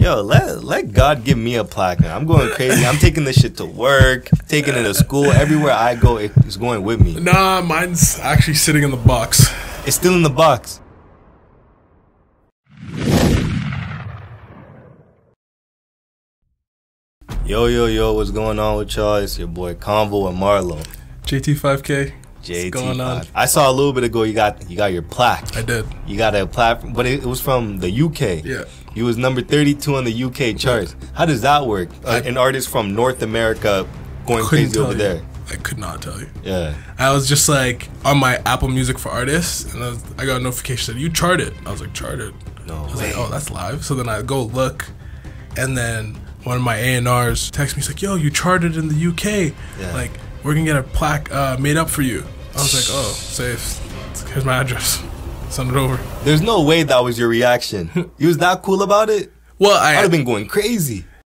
Yo, let let God give me a plaque. Man. I'm going crazy. I'm taking this shit to work, taking it to school. Everywhere I go, it's going with me. Nah, mine's actually sitting in the box. It's still in the box. Yo, yo, yo, what's going on with y'all? It's your boy Convo and Marlo. JT5K. JT. What's going on? I saw a little bit ago you got you got your plaque. I did. You got a plaque, but it, it was from the UK. Yeah. You was number 32 on the UK charts. How does that work? Uh, an artist from North America going crazy over you. there. I could not tell you. Yeah. I was just like on my Apple Music for artists, and I, was, I got a notification that you charted. I was like, charted. No I was way. like, oh, that's live. So then I go look, and then one of my A and R's text me. He's like, yo, you charted in the UK. Yeah. Like, we're gonna get a plaque uh, made up for you. I was like, oh, safe. Here's my address. Send it over. There's no way that was your reaction. you was that cool about it? Well, I'd have been going crazy.